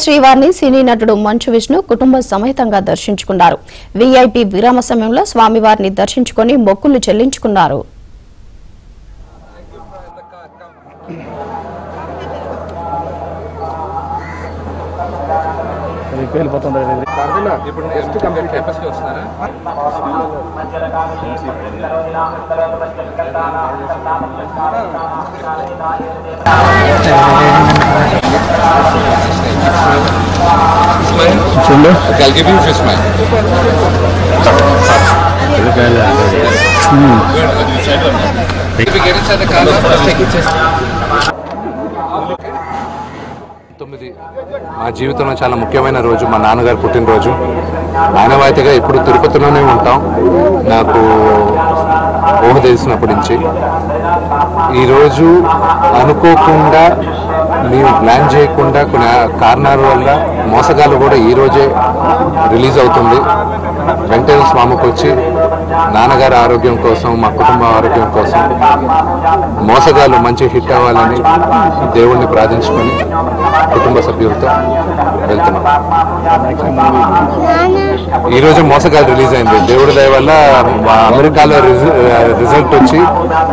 శ్రీవారిని సినీ నటుడు మంచు విష్ణు కుటుంబ సమేతంగా దర్శించుకున్నారు. వీఐపీ విరామ సమయంలో స్వామివారిని దర్శించుకుని మొక్కులు చెల్లించుకున్నారు. ఇప్పుడు నెక్స్ట్ కంప్లీట్ క్యాంపస్కి వస్తున్నారా చూడు I'll give you fish smile. If we get inside the car, let's take it. తొమ్మిది. మా జీవితంలో చాలా ముఖ్యమైన రోజు మా నాన్నగారు పుట్టినరోజు. ఆనవాయితీగా ఇప్పుడు తిరుపతిలోనే ఉంటాం. నాకు ఊహ తెలిసినప్పటి నుంచి. ఈరోజు అనుకోకుండా మేము ప్లాన్ చేయకుండా కొన్ని కారణాల వల్ల మోసగాళ్ళు కూడా ఈరోజే రిలీజ్ అవుతుంది. వెంకటేశ్వర స్వామికి వచ్చి నాన్నగారి ఆరోగ్యం కోసం మా కుటుంబ ఆరోగ్యం కోసం మోసగాళ్ళు మంచి హిట్ అవ్వాలని దేవుణ్ణి ప్రార్థించుకొని కుటుంబ సభ్యులతో వెళ్తున్నాం. ఈరోజు మోసగాళ్ళు మోసగాలు రిలీజ్ అయింది. దేవుడి దయ వల్ల అమెరికాలో రిజ- రిజల్ట్ వచ్చి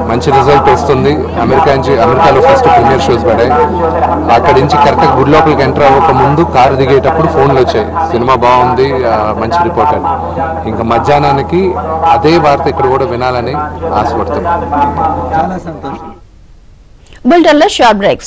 మంచి రిజల్ట్ వస్తుంది. అమెరికా నుంచి అమెరికాలో ఫస్ట్ ప్రీమియర్ షోస్ పడాయి. అక్కడి నుంచి కరెక్ట్గా గుడి లోపలికి ఎంటర్ అవ్వక ముందు కారు దిగేటప్పుడు ఫోన్లు వచ్చాయి. సినిమా బాగుంది మంచి రిపోర్ట్ అని. ఇంకా మధ్యాహ్నానికి అదే వార్త ఇక్కడ కూడా వినాలని ఆశపడుతున్నాం. బులెటిన్లో షార్ట్ బ్రేక్స్.